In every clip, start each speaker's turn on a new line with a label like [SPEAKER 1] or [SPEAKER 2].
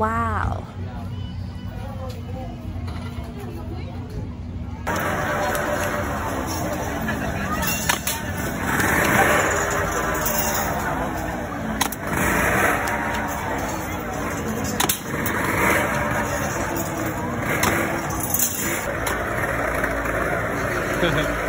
[SPEAKER 1] Wow.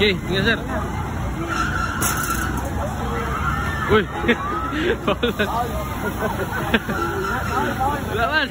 [SPEAKER 2] ¿Qué? ¿Qué hacer? Uy. La
[SPEAKER 1] van.